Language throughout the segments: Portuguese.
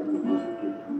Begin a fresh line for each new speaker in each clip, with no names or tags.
I will visit you.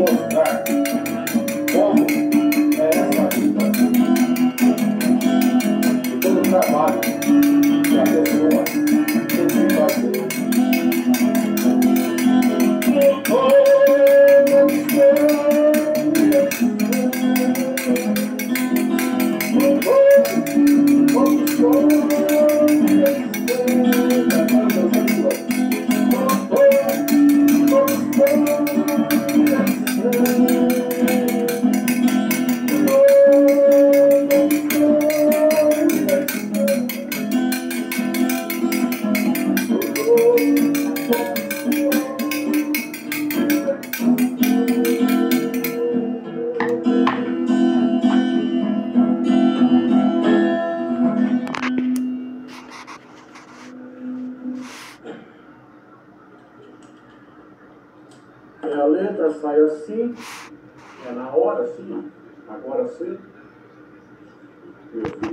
mostrar como é essa vida todo trabalho que a pessoa tem que fazer. É a letra sai assim, é na hora assim, agora assim. Eu vi